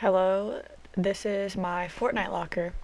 Hello, this is my Fortnite locker.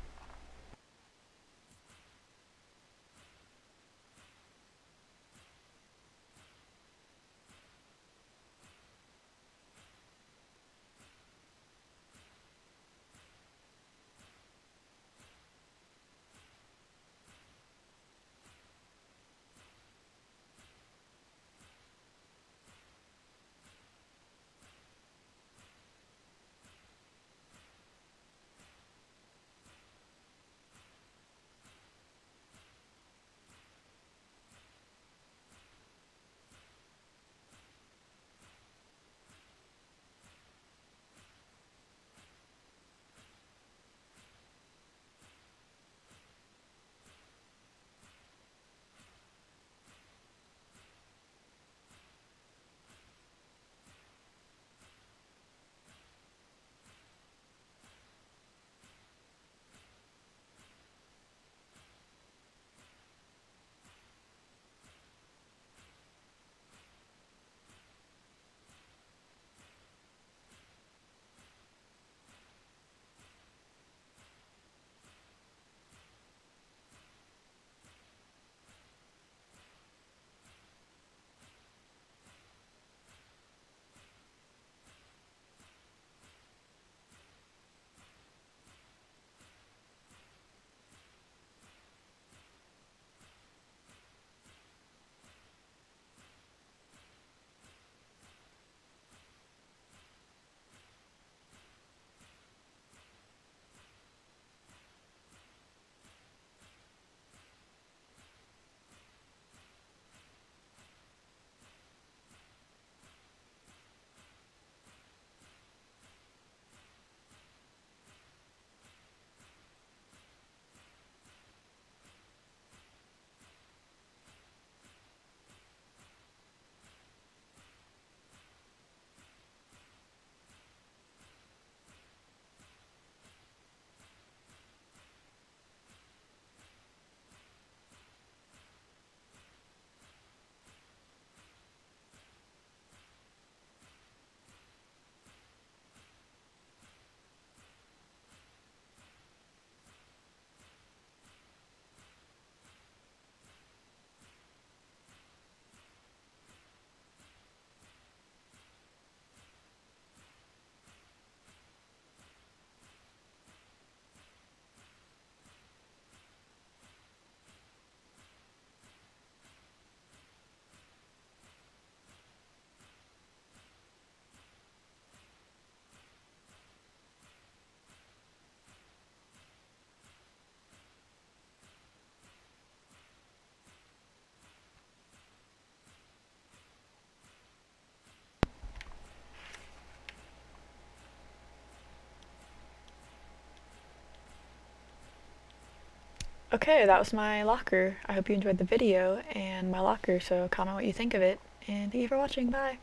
Okay, that was my locker. I hope you enjoyed the video and my locker, so comment what you think of it, and thank you for watching, bye!